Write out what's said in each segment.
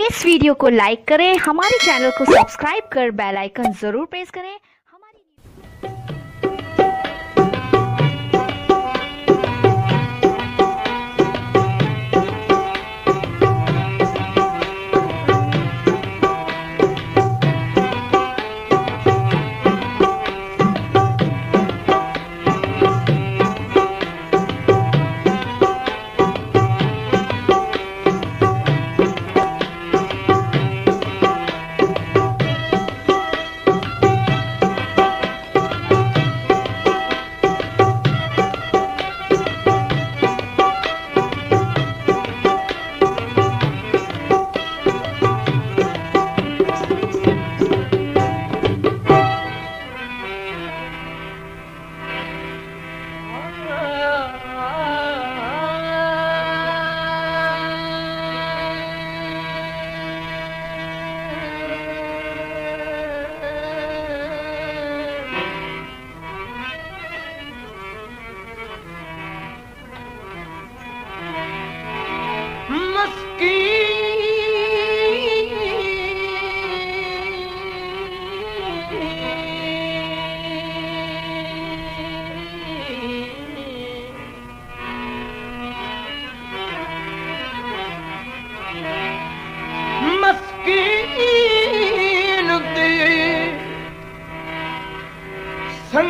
इस वीडियो को लाइक करें हमारे चैनल को सब्सक्राइब कर बेल आइकन जरूर प्रेस करें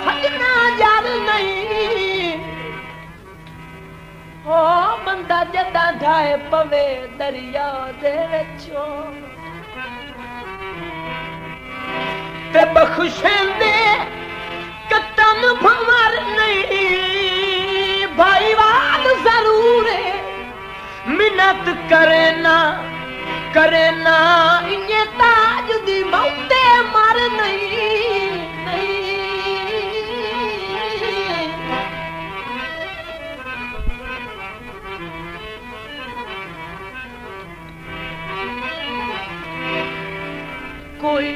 फटना जल नहीं हो बंदा जदा ढाए पवे दरिया दे विचो ते बखुशेंदे कतन भंवर नहीं भाईवाल जरूर है मिन्नत करे ना करे ना इन्हें ताज दी मौते मर नहीं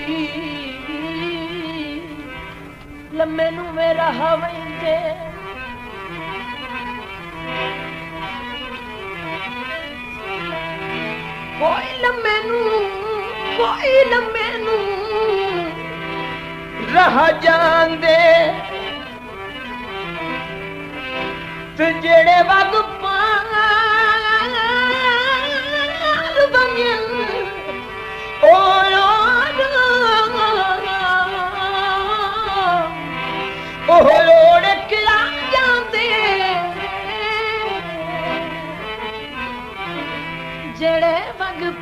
लमे नमे नमे न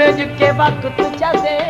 नमाज के वक्त चले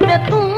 पे तू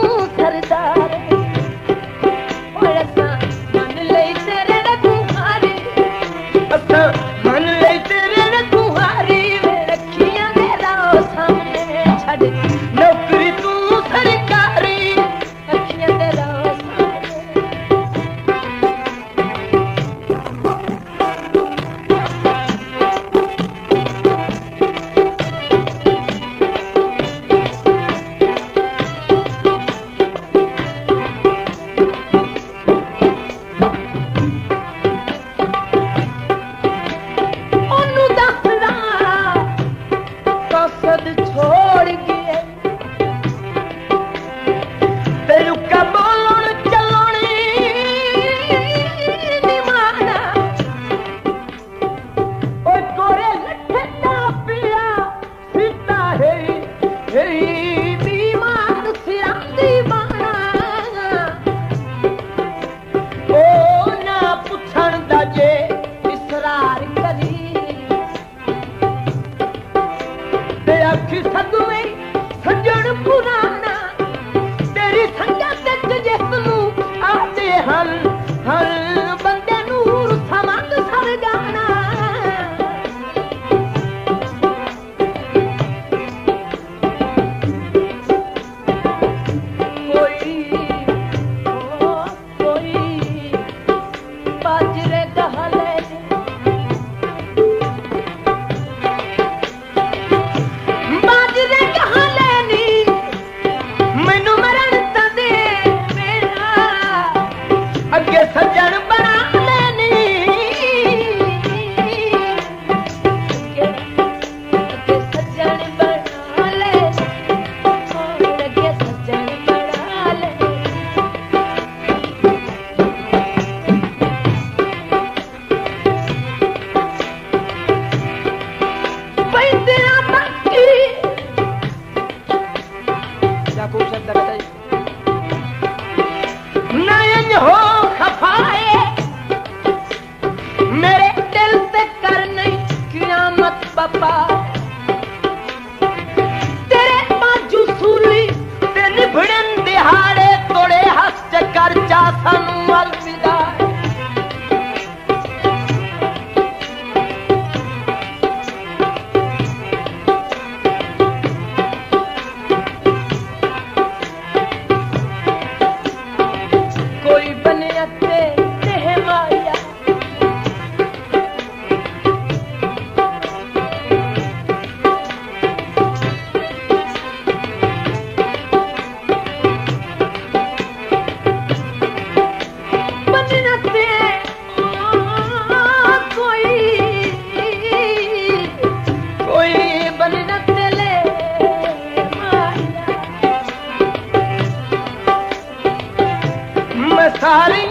कोई शब्द Hari